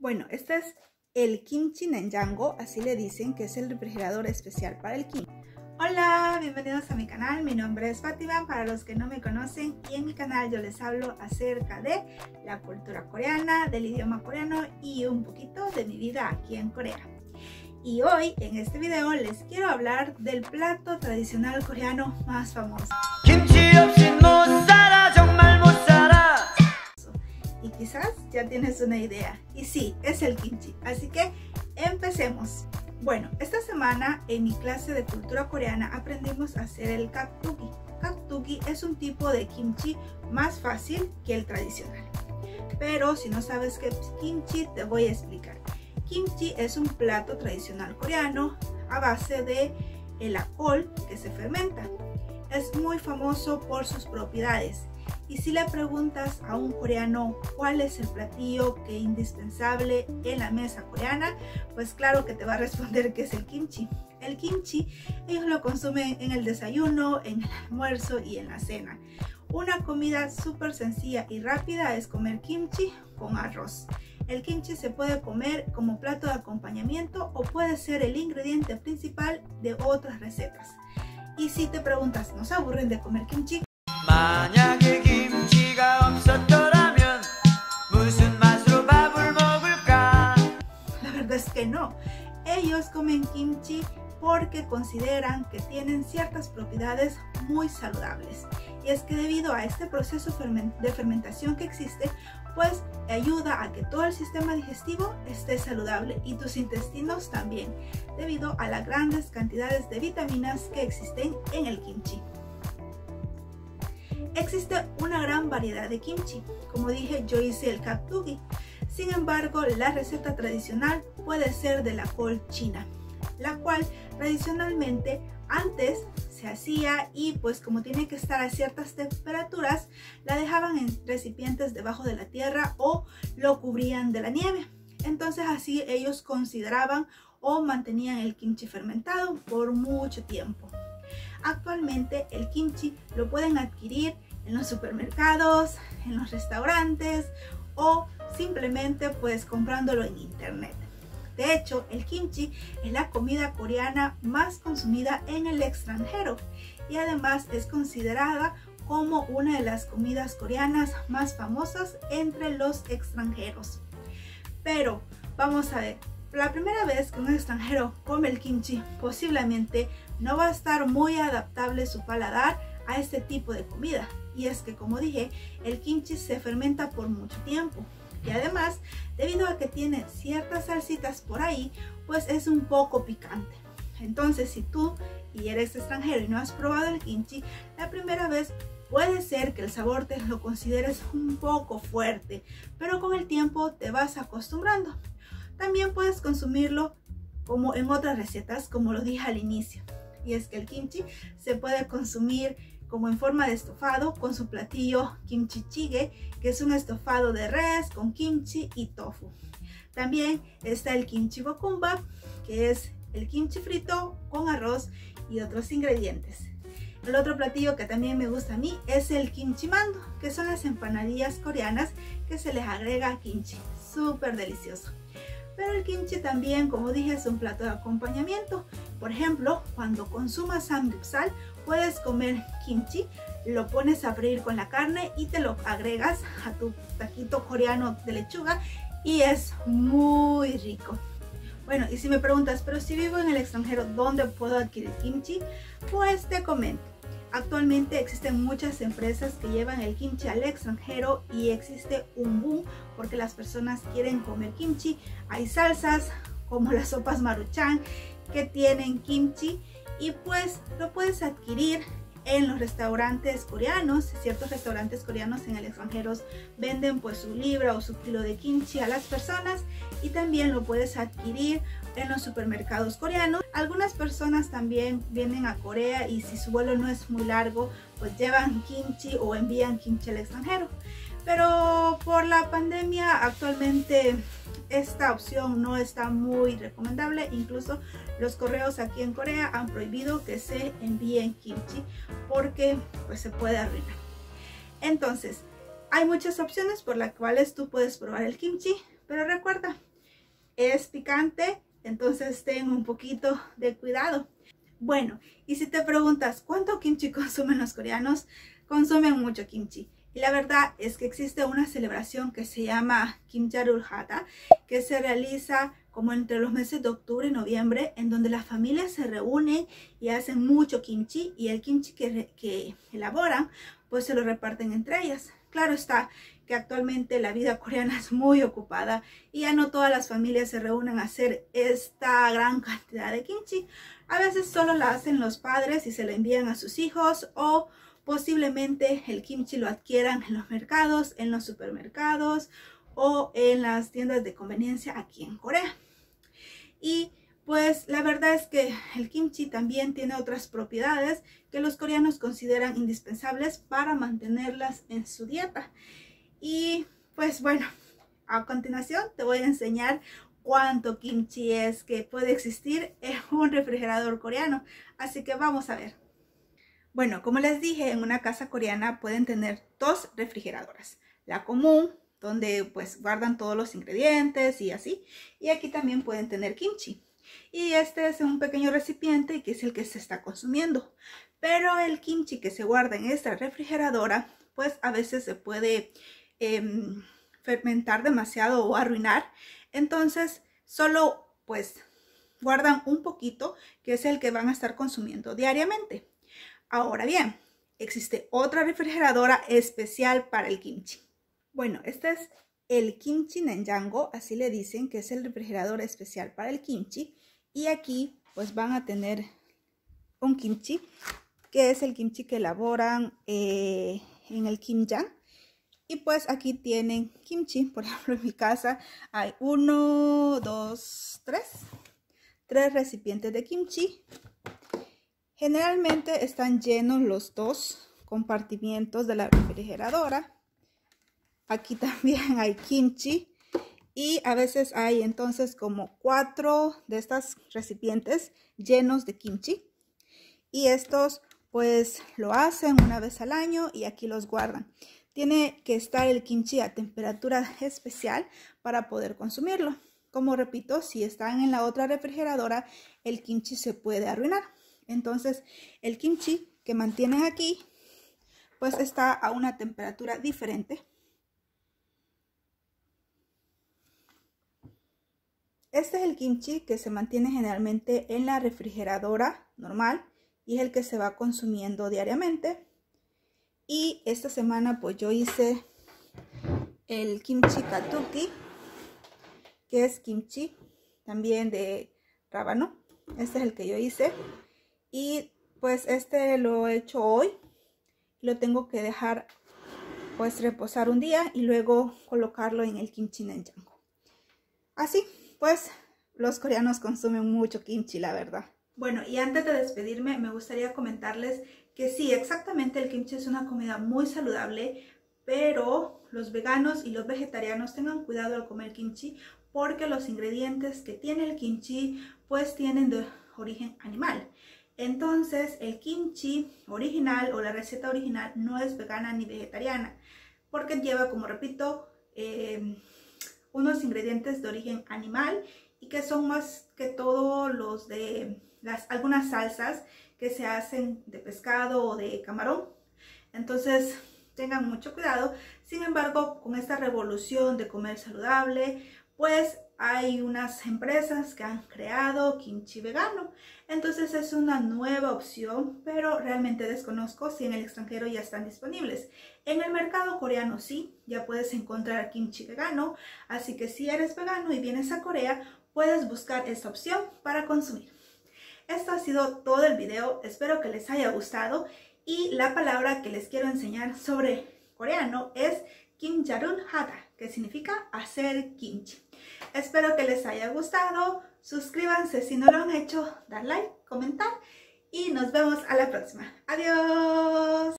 Bueno, este es el kimchi nenjango, así le dicen, que es el refrigerador especial para el kimchi. Hola, bienvenidos a mi canal, mi nombre es Fátima, para los que no me conocen y en mi canal yo les hablo acerca de la cultura coreana, del idioma coreano y un poquito de mi vida aquí en Corea. Y hoy en este video les quiero hablar del plato tradicional coreano más famoso. Kimchi quizás ya tienes una idea. Y sí, es el kimchi. Así que empecemos. Bueno, esta semana en mi clase de cultura coreana aprendimos a hacer el kaktugi. Kaktugi es un tipo de kimchi más fácil que el tradicional. Pero si no sabes qué es kimchi, te voy a explicar. Kimchi es un plato tradicional coreano a base de el alcohol que se fermenta. Es muy famoso por sus propiedades y si le preguntas a un coreano cuál es el platillo que es indispensable en la mesa coreana, pues claro que te va a responder que es el kimchi. El kimchi ellos lo consumen en el desayuno, en el almuerzo y en la cena. Una comida súper sencilla y rápida es comer kimchi con arroz. El kimchi se puede comer como plato de acompañamiento o puede ser el ingrediente principal de otras recetas. Y si te preguntas, ¿no se aburren de comer kimchi? Que no. Ellos comen kimchi porque consideran que tienen ciertas propiedades muy saludables. Y es que debido a este proceso de fermentación que existe, pues ayuda a que todo el sistema digestivo esté saludable y tus intestinos también, debido a las grandes cantidades de vitaminas que existen en el kimchi. Existe una gran variedad de kimchi. Como dije, yo hice el kaktugi, sin embargo, la receta tradicional puede ser de la col china, la cual tradicionalmente antes se hacía y pues como tiene que estar a ciertas temperaturas, la dejaban en recipientes debajo de la tierra o lo cubrían de la nieve. Entonces así ellos consideraban o mantenían el kimchi fermentado por mucho tiempo. Actualmente el kimchi lo pueden adquirir en los supermercados, en los restaurantes o simplemente pues comprándolo en internet. De hecho, el kimchi es la comida coreana más consumida en el extranjero y además es considerada como una de las comidas coreanas más famosas entre los extranjeros. Pero vamos a ver, la primera vez que un extranjero come el kimchi posiblemente no va a estar muy adaptable su paladar a este tipo de comida. Y es que como dije, el kimchi se fermenta por mucho tiempo. Y además, debido a que tiene ciertas salsitas por ahí, pues es un poco picante. Entonces, si tú y eres extranjero y no has probado el kimchi, la primera vez puede ser que el sabor te lo consideres un poco fuerte, pero con el tiempo te vas acostumbrando. También puedes consumirlo como en otras recetas, como lo dije al inicio. Y es que el kimchi se puede consumir como en forma de estofado con su platillo kimchi jjigae, que es un estofado de res con kimchi y tofu. También está el kimchi bokumba, que es el kimchi frito con arroz y otros ingredientes. El otro platillo que también me gusta a mí es el kimchi mando, que son las empanadillas coreanas que se les agrega kimchi. Súper delicioso. Pero el kimchi también, como dije, es un plato de acompañamiento. Por ejemplo, cuando consumas samgyeopsal, puedes comer kimchi, lo pones a freír con la carne y te lo agregas a tu taquito coreano de lechuga y es muy rico. Bueno, y si me preguntas, pero si vivo en el extranjero, ¿dónde puedo adquirir kimchi? Pues te comento. Actualmente existen muchas empresas que llevan el kimchi al extranjero y existe un boom porque las personas quieren comer kimchi. Hay salsas como las sopas maruchan que tienen kimchi y pues lo puedes adquirir en los restaurantes coreanos, ciertos restaurantes coreanos en el extranjero venden pues su libra o su kilo de kimchi a las personas y también lo puedes adquirir en los supermercados coreanos. Algunas personas también vienen a Corea y si su vuelo no es muy largo pues llevan kimchi o envían kimchi al extranjero. Pero por la pandemia actualmente esta opción no está muy recomendable. Incluso los correos aquí en Corea han prohibido que se envíen kimchi porque pues se puede arruinar. Entonces, hay muchas opciones por las cuales tú puedes probar el kimchi, pero recuerda, es picante, entonces ten un poquito de cuidado. Bueno, y si te preguntas cuánto kimchi consumen los coreanos, consumen mucho kimchi. Y la verdad es que existe una celebración que se llama Kimjarul Hata, que se realiza como entre los meses de octubre y noviembre, en donde las familias se reúnen y hacen mucho kimchi y el kimchi que, que elaboran, pues se lo reparten entre ellas. Claro está que actualmente la vida coreana es muy ocupada y ya no todas las familias se reúnen a hacer esta gran cantidad de kimchi. A veces solo la hacen los padres y se la envían a sus hijos o posiblemente el kimchi lo adquieran en los mercados, en los supermercados o en las tiendas de conveniencia aquí en Corea. Y pues la verdad es que el kimchi también tiene otras propiedades que los coreanos consideran indispensables para mantenerlas en su dieta. Y pues bueno, a continuación te voy a enseñar cuánto kimchi es que puede existir en un refrigerador coreano. Así que vamos a ver. Bueno, como les dije, en una casa coreana pueden tener dos refrigeradoras. La común, donde pues guardan todos los ingredientes y así. Y aquí también pueden tener kimchi. Y este es un pequeño recipiente que es el que se está consumiendo. Pero el kimchi que se guarda en esta refrigeradora, pues a veces se puede em, fermentar demasiado o arruinar. Entonces, solo pues guardan un poquito, que es el que van a estar consumiendo diariamente. Ahora bien, existe otra refrigeradora especial para el kimchi. Bueno, este es el kimchi Nenjango, así le dicen, que es el refrigerador especial para el kimchi. Y aquí pues van a tener un kimchi, que es el kimchi que elaboran eh, en el kimjang. Y pues aquí tienen kimchi, por ejemplo en mi casa hay uno, dos, tres, tres recipientes de kimchi Generalmente están llenos los dos compartimientos de la refrigeradora. Aquí también hay kimchi y a veces hay entonces como cuatro de estas recipientes llenos de kimchi. Y estos pues lo hacen una vez al año y aquí los guardan. Tiene que estar el kimchi a temperatura especial para poder consumirlo. Como repito, si están en la otra refrigeradora, el kimchi se puede arruinar. Entonces el kimchi que mantienen aquí pues está a una temperatura diferente. Este es el kimchi que se mantiene generalmente en la refrigeradora normal y es el que se va consumiendo diariamente. Y esta semana pues yo hice el kimchi katuki, que es kimchi también de rábano. Este es el que yo hice. Y pues este lo he hecho hoy. Lo tengo que dejar pues reposar un día y luego colocarlo en el kimchi nenjango. Así pues los coreanos consumen mucho kimchi, la verdad. Bueno, y antes de despedirme me gustaría comentarles que sí, exactamente el kimchi es una comida muy saludable, pero los veganos y los vegetarianos tengan cuidado al comer kimchi porque los ingredientes que tiene el kimchi pues tienen de origen animal. Entonces el kimchi original o la receta original no es vegana ni vegetariana porque lleva, como repito, em, unos ingredientes de origen animal y que son más que todo los de las, algunas salsas que se hacen de pescado o de camarón. Entonces tengan mucho cuidado. Sin embargo, con esta revolución de comer saludable, pues hay unas empresas que han creado kimchi vegano. Entonces es una nueva opción, pero realmente desconozco si en el extranjero ya están disponibles. En el mercado coreano sí, ya puedes encontrar kimchi vegano, así que si eres vegano y vienes a Corea, puedes buscar esta opción para consumir. Esto ha sido todo el video, espero que les haya gustado y la palabra que les quiero enseñar sobre coreano es kimjarun hata, que significa hacer kimchi. Espero que les haya gustado. Suscríbanse si no lo han hecho, dar like, comentar y nos vemos a la próxima. Adiós.